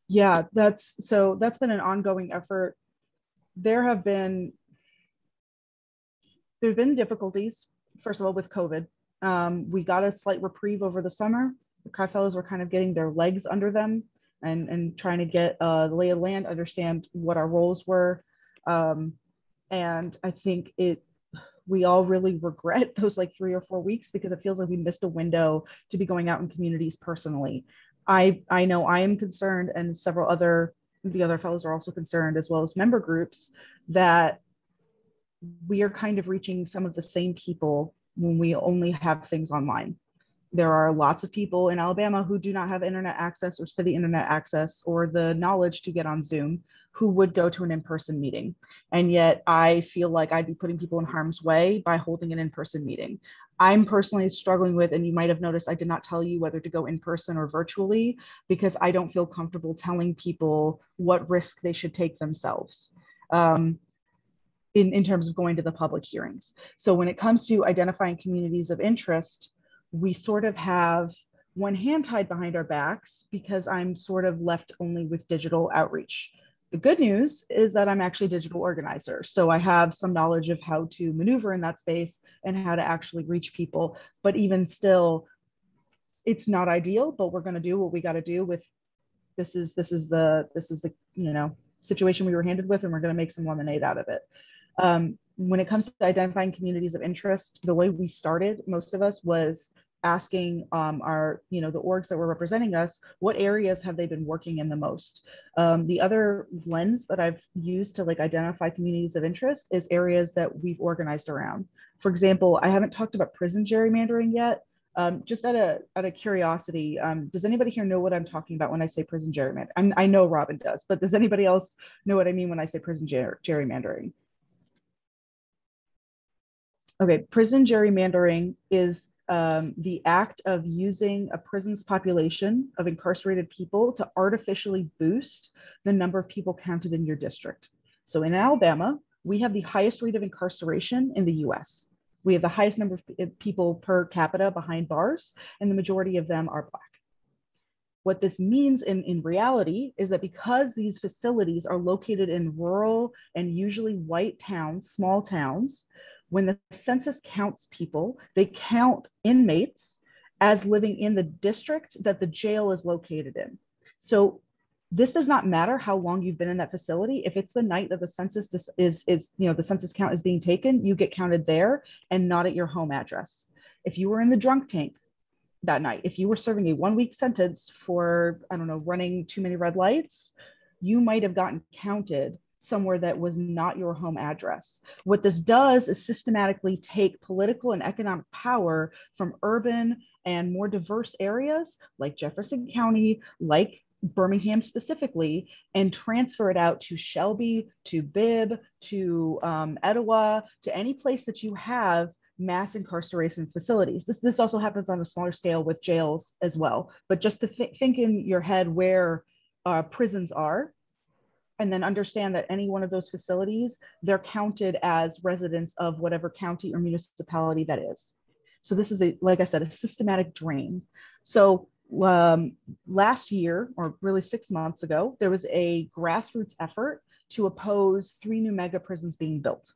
S5: Yeah that's so that's been an ongoing effort. There have been there's been difficulties first of all with covid. Um, we got a slight reprieve over the summer. The crowd fellows were kind of getting their legs under them and and trying to get uh, lay of land understand what our roles were. Um, and i think it we all really regret those like three or four weeks because it feels like we missed a window to be going out in communities personally I I know I am concerned, and several other the other fellows are also concerned, as well as member groups, that we are kind of reaching some of the same people when we only have things online. There are lots of people in Alabama who do not have internet access or city internet access or the knowledge to get on Zoom who would go to an in person meeting. And yet I feel like I'd be putting people in harm's way by holding an in person meeting. I'm personally struggling with, and you might have noticed I did not tell you whether to go in person or virtually because I don't feel comfortable telling people what risk they should take themselves um, in, in terms of going to the public hearings. So when it comes to identifying communities of interest, we sort of have one hand tied behind our backs because I'm sort of left only with digital outreach. The good news is that I'm actually digital organizer. So I have some knowledge of how to maneuver in that space and how to actually reach people. But even still, it's not ideal, but we're going to do what we got to do with this is this is the this is the you know situation we were handed with and we're going to make some lemonade out of it. Um, when it comes to identifying communities of interest, the way we started, most of us, was asking um, our, you know, the orgs that were representing us, what areas have they been working in the most? Um, the other lens that I've used to like identify communities of interest is areas that we've organized around. For example, I haven't talked about prison gerrymandering yet. Um, just out of, out of curiosity, um, does anybody here know what I'm talking about when I say prison gerrymandering? i know Robin does, but does anybody else know what I mean when I say prison ger gerrymandering? Okay, prison gerrymandering is um, the act of using a prison's population of incarcerated people to artificially boost the number of people counted in your district. So in Alabama, we have the highest rate of incarceration in the US. We have the highest number of people per capita behind bars, and the majority of them are Black. What this means in, in reality is that because these facilities are located in rural and usually white towns, small towns, when the census counts people, they count inmates as living in the district that the jail is located in. So this does not matter how long you've been in that facility. If it's the night that the census is, is, you know, the census count is being taken, you get counted there and not at your home address. If you were in the drunk tank that night, if you were serving a one week sentence for, I don't know, running too many red lights, you might have gotten counted somewhere that was not your home address. What this does is systematically take political and economic power from urban and more diverse areas like Jefferson County, like Birmingham specifically, and transfer it out to Shelby, to Bibb, to um, Etowah, to any place that you have mass incarceration facilities. This, this also happens on a smaller scale with jails as well. But just to th think in your head where uh, prisons are, and then understand that any one of those facilities, they're counted as residents of whatever county or municipality that is. So this is a, like I said, a systematic drain. So um, last year, or really six months ago, there was a grassroots effort to oppose three new mega prisons being built.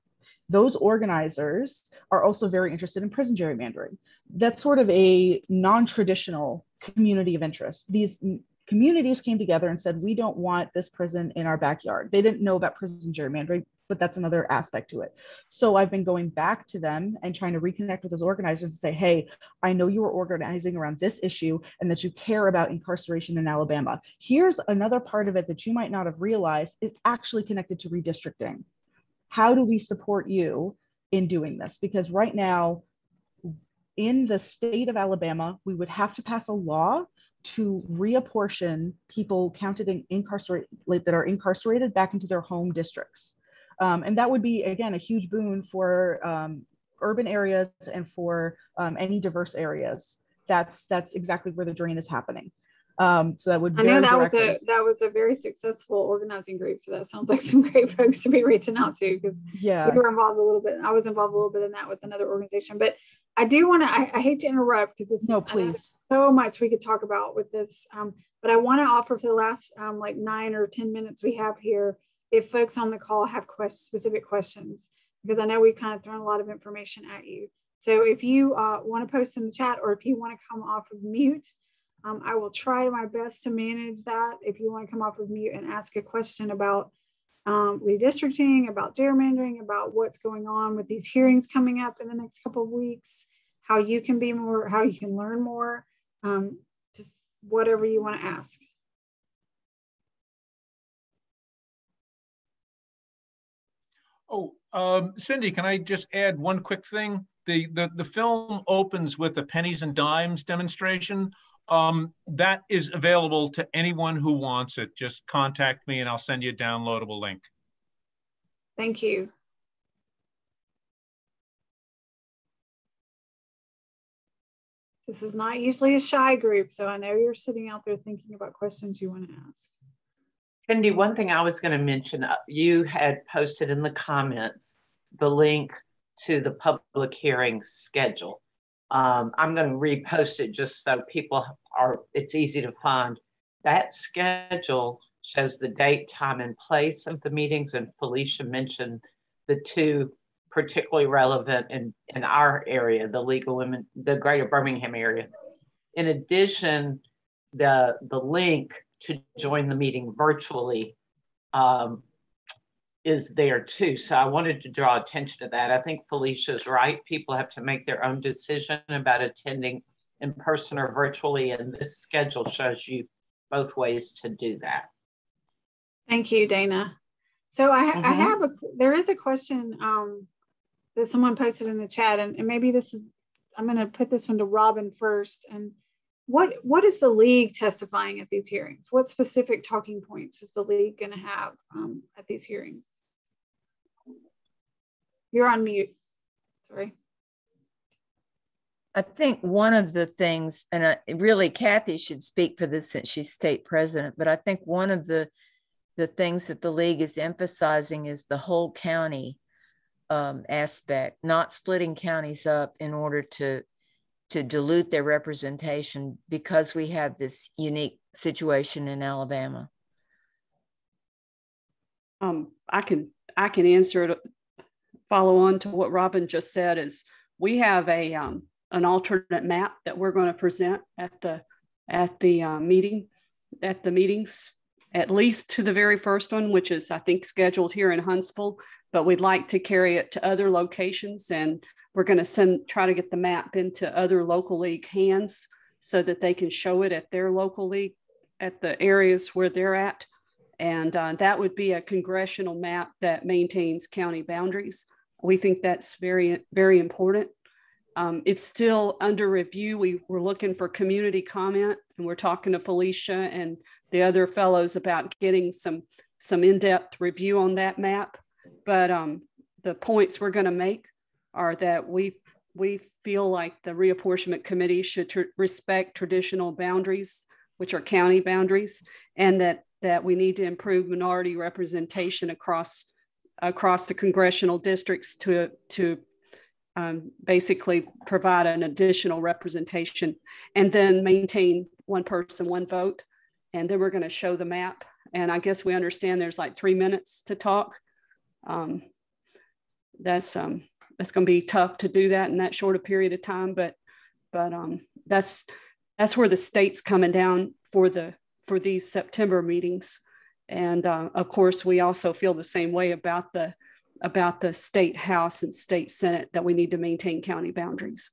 S5: Those organizers are also very interested in prison gerrymandering. That's sort of a non traditional community of interest. These communities came together and said, we don't want this prison in our backyard. They didn't know about prison gerrymandering, but that's another aspect to it. So I've been going back to them and trying to reconnect with those organizers and say, hey, I know you were organizing around this issue and that you care about incarceration in Alabama. Here's another part of it that you might not have realized is actually connected to redistricting. How do we support you in doing this? Because right now, in the state of Alabama, we would have to pass a law to reapportion people counted in incarcerated that are incarcerated back into their home districts. Um, and that would be, again, a huge boon for um, urban areas and for um, any diverse areas. That's, that's exactly where the drain is happening. Um, so that would
S1: I know that directly. was a that was a very successful organizing group. So that sounds like some great folks to be reaching out to because
S5: yeah,
S1: we were involved a little bit. I was involved a little bit in that with another organization. But I do want to. I, I, hate to interrupt because this
S5: no,
S1: is,
S5: please
S1: so much we could talk about with this. Um, but I want to offer for the last um, like nine or 10 minutes we have here, if folks on the call have quest specific questions, because I know we've kind of thrown a lot of information at you. So if you uh, want to post in the chat or if you want to come off of mute, um, I will try my best to manage that. If you want to come off of mute and ask a question about um, redistricting, about gerrymandering, about what's going on with these hearings coming up in the next couple of weeks, how you can be more, how you can learn more, um, just whatever you want to ask.
S3: Oh, um, Cindy, can I just add one quick thing? The, the, the film opens with a pennies and dimes demonstration. Um, that is available to anyone who wants it. Just contact me and I'll send you a downloadable link.
S1: Thank you. This is not usually a shy group, so I know you're sitting out there thinking about questions you want to ask.
S2: Cindy, one thing I was going to mention, uh, you had posted in the comments the link to the public hearing schedule. Um, I'm going to repost it just so people are, it's easy to find. That schedule shows the date, time, and place of the meetings, and Felicia mentioned the two particularly relevant in, in our area, the legal women, the greater Birmingham area. In addition, the, the link to join the meeting virtually um, is there too. So I wanted to draw attention to that. I think Felicia's right. People have to make their own decision about attending in person or virtually, and this schedule shows you both ways to do that.
S1: Thank you, Dana. So I, mm -hmm. I mm-hmm. have a, there is a question um, that someone posted in the chat, and, and maybe this is, I'm going to put this one to Robin first. And what what is the league testifying at these hearings? What specific talking points is the league going to have um, at these hearings? You're on mute. Sorry.
S4: I think one of the things, and I, really Kathy should speak for this since she's state president, but I think one of the the things that the league is emphasizing is the whole county um, aspect, not splitting counties up in order to to dilute their representation because we have this unique situation in Alabama?
S6: Um, I can I can answer it. Follow on to what Robin just said is we have a um, an alternate map that we're going to present at the at the uh, meeting at the meetings at least to the very first one, which is I think scheduled here in Huntsville. But we'd like to carry it to other locations, and we're going to send try to get the map into other local league hands so that they can show it at their local league at the areas where they're at. And uh, that would be a congressional map that maintains county boundaries. We think that's very, very important. Um, it's still under review. We were looking for community comment, and we're talking to Felicia and the other fellows about getting some some in-depth review on that map. But um, the points we're going to make are that we we feel like the reapportionment committee should tr respect traditional boundaries, which are county boundaries, and that that we need to improve minority representation across across the congressional districts to to um, basically provide an additional representation and then maintain one person one vote. And then we're going to show the map. And i guess we understand there's like three minutes to talk. Um, that's um, that's going to be tough to do that in that short a period of time but but um, that's that's where the state's coming down for the for these September meetings. And uh, of course, we also feel the same way about the about the state house and state senate that we need to maintain county boundaries.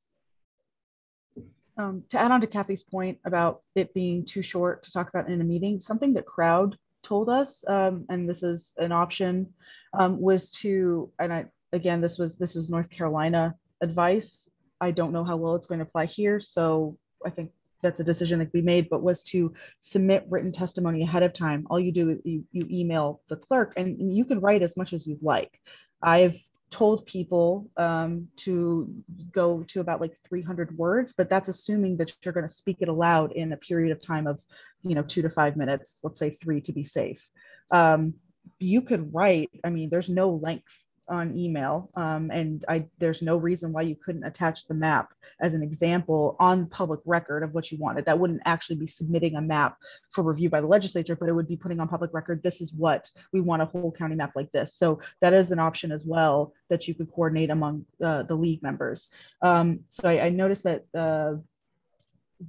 S5: Um, to add on to Kathy's point about it being too short to talk about in a meeting, something that crowd told us, um, and this is an option, um, was to, and I, again, this was this was North Carolina advice. I don't know how well it's going to apply here, so I think that's a decision that be made, but was to submit written testimony ahead of time. All you do is you, you email the clerk and, and you can write as much as you'd like. I've told people um, to go to about like 300 words, but that's assuming that you're going to speak it aloud in a period of time of, you know, two to five minutes, let's say three to be safe. Um, you could write, I mean, there's no length on email um, and I, there's no reason why you couldn't attach the map as an example on public record of what you wanted. That wouldn't actually be submitting a map for review by the legislature, but it would be putting on public record, this is what we want a whole county map like this. So that is an option as well that you could coordinate among uh, the league members. Um, so I, I, noticed that uh,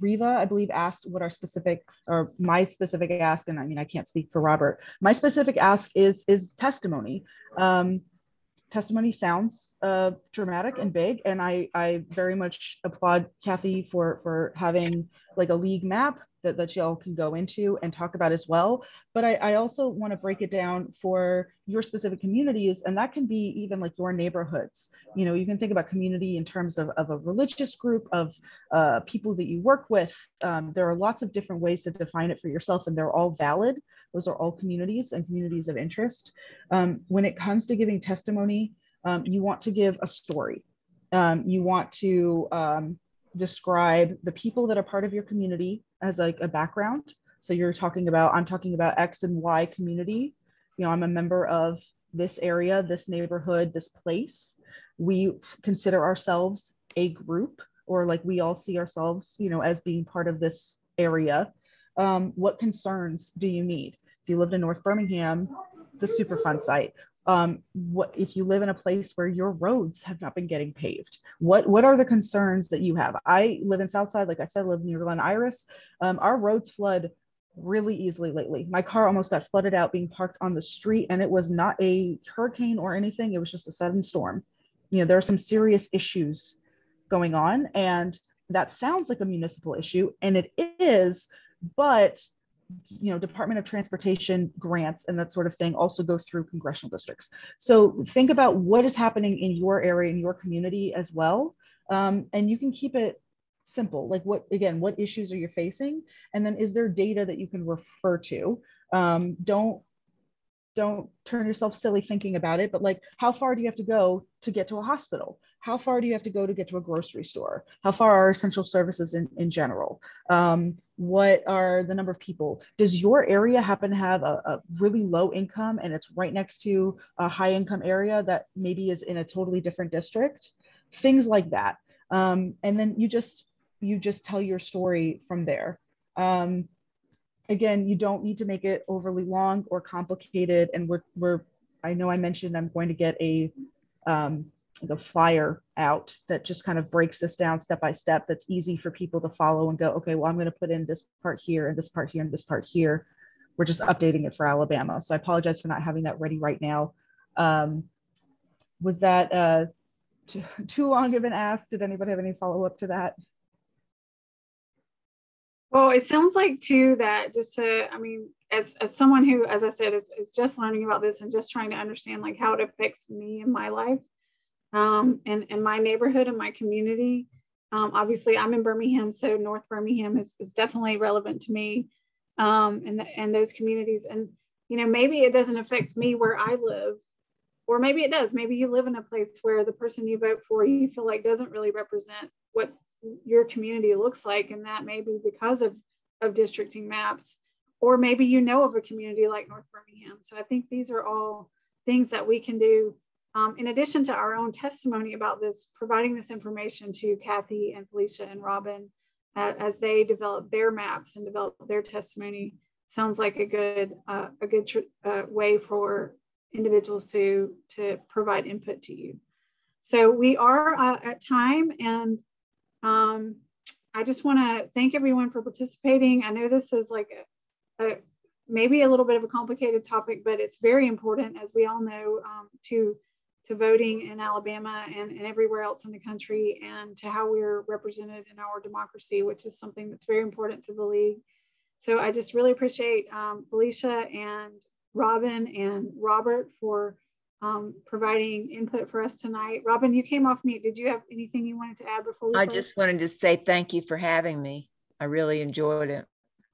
S5: Riva, I believe, asked what our specific or my specific ask, and I mean I can't speak for Robert. My specific ask is is testimony. Um, testimony sounds uh, dramatic and big, and I I very much applaud Kathy for for having like a league map that, that y'all can go into and talk about as well. But I, I also want to break it down for your specific communities, and that can be even like your neighborhoods. You know, you can think about community in terms of, of a religious group, of uh, people that you work with. Um, there are lots of different ways to define it for yourself, and they're all valid. Those are all communities and communities of interest. Um, when it comes to giving testimony, um, you want to give a story. Um, you want to um, describe the people that are part of your community as like a background. So you're talking about, I'm talking about X and Y community. You know, I'm a member of this area, this neighborhood, this place. We consider ourselves a group or like we all see ourselves, you know, as being part of this area. Um, what concerns do you need? If you lived in North Birmingham, the Superfund site, um, what if you live in a place where your roads have not been getting paved what what are the concerns that you have? I live in southside like i said I live near glen iris. Um, our roads flood really easily lately. My car almost got flooded out being parked on the street and it was not a hurricane or anything. It was just a sudden storm. You know there are some serious issues going on and that sounds like a municipal issue and it is but you know department of transportation grants and that sort of thing also go through congressional districts. So think about what is happening in your area in your community as well. Um, and you can keep it simple like what again what issues are you facing? And then is there data that you can refer to? Um, don't don't turn yourself silly thinking about it but like how far do you have to go to get to a hospital? How far do you have to go to get to a grocery store? How far are essential services in, in general? Um, what are the number of people? Does your area happen to have a, a, really low income and it's right next to a high income area that maybe is in a totally different district? Things like that. Um, and then you just you just tell your story from there. Um, again, you don't need to make it overly long or complicated. And we're, we're I know I mentioned I'm going to get a um, a flyer out that just kind of breaks this down step by step. That's easy for people to follow and go, okay, well, I'm going to put in this part here and this part here and this part here. We're just updating it for Alabama. So I apologize for not having that ready right now. Um, was that uh, too, too long of an ask? Did anybody have any follow up to that?
S1: Well, it sounds like too that just to, I mean, as, as someone who, as I said, is, is just learning about this and just trying to understand like how it affects me in my life um, and, and my neighborhood and my community. Um, obviously, I'm in Birmingham, so North Birmingham is, is definitely relevant to me um, and, the, and those communities. And, you know, maybe it doesn't affect me where I live, or maybe it does. Maybe you live in a place where the person you vote for you feel like doesn't really represent what your community looks like and that may be because of of districting maps or maybe you know of a community like north birmingham. So i think these are all things that we can do um, in addition to our own testimony about this providing this information to kathy and felicia and robin uh, as they develop their maps and develop their testimony sounds like a good uh, a good uh, way for individuals to to provide input to you. So we are uh, at time and um, I just want to thank everyone for participating. I know this is like a, a, maybe a little bit of a complicated topic, but it's very important, as we all know, um, to to voting in Alabama and, and everywhere else in the country, and to how we're represented in our democracy, which is something that's very important to the league. So I just really appreciate um, Felicia and Robin and Robert for um, providing input for us tonight. Robin, you came off mute. Did you have anything you wanted to add before we
S4: I just wanted to say thank you for having me. I really enjoyed it.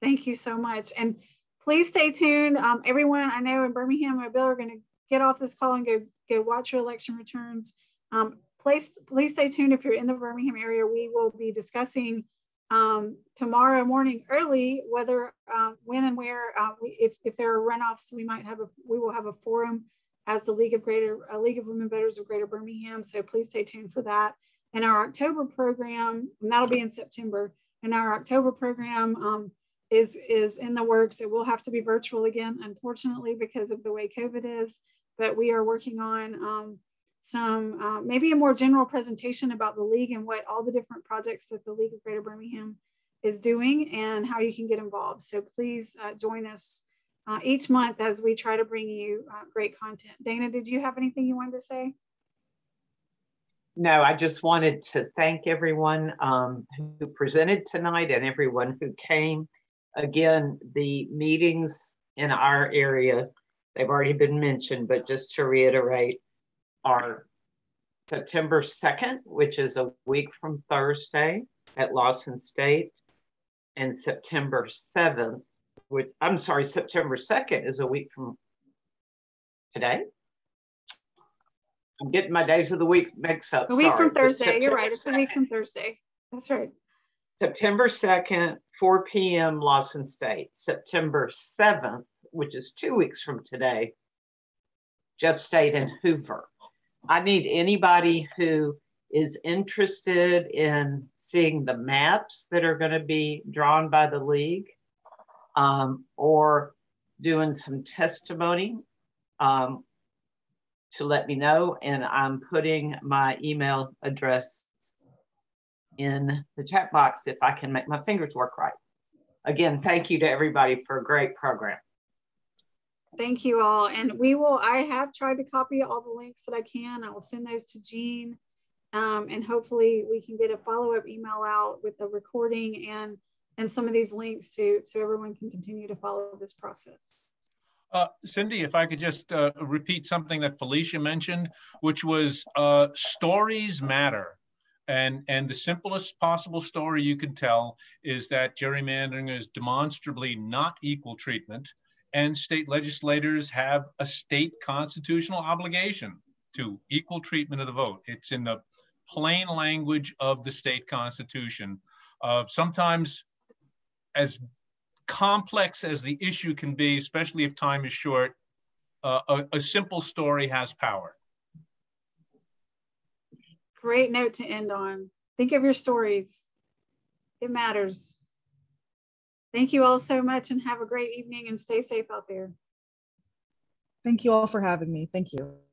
S1: Thank you so much. And please stay tuned. Um, everyone I know in Birmingham Mobile are going to get off this call and go, go watch your election returns. Um, please, please stay tuned if you're in the Birmingham area. We will be discussing um, tomorrow morning early whether, uh, when and where, uh, we, if, if there are runoffs, we might have a, we will have a forum as the League of Greater uh, League of Women Voters of Greater Birmingham. So please stay tuned for that. And our October program, and that'll be in September. And our October program um, is is in the works. It will have to be virtual again, unfortunately, because of the way COVID is. But we are working on um, some uh, maybe a more general presentation about the league and what all the different projects that the League of Greater Birmingham is doing and how you can get involved. So please uh, join us uh, each month as we try to bring you uh, great content. Dana, did you have anything you wanted to say?
S2: No, I just wanted to thank everyone um, who presented tonight and everyone who came. Again, the meetings in our area, they've already been mentioned, but just to reiterate, are September 2nd, which is a week from Thursday at Lawson State, and September 7th, which I'm sorry, September 2nd is a week from today. I'm getting my days of the week mixed up.
S1: A week sorry, from Thursday. You're right. It's 2nd. a week from Thursday. That's right.
S2: September 2nd, 4 p.m., Lawson State. September 7th, which is two weeks from today, Jeff State and Hoover. I need anybody who is interested in seeing the maps that are going to be drawn by the league um, or doing some testimony um, to let me know. And I'm putting my email address in the chat box if I can make my fingers work right. Again, thank you to everybody for a great program.
S1: Thank you all. And we will, I have tried to copy all the links that I can. I will send those to Jean. Um, and hopefully we can get a follow-up email out with the recording and and some of these links to so everyone can continue to follow this process.
S3: Uh, Cindy, if I could just uh, repeat something that Felicia mentioned, which was uh, stories matter. And, and the simplest possible story you can tell is that gerrymandering is demonstrably not equal treatment, and state legislators have a state constitutional obligation to equal treatment of the vote. It's in the plain language of the state constitution. Uh, sometimes as complex as the issue can be, especially if time is short, uh, a, a simple story has power.
S1: Great note to end on. Think of your stories. It matters. Thank you all so much and have a great evening and stay safe out there.
S5: Thank you all for having me. Thank you.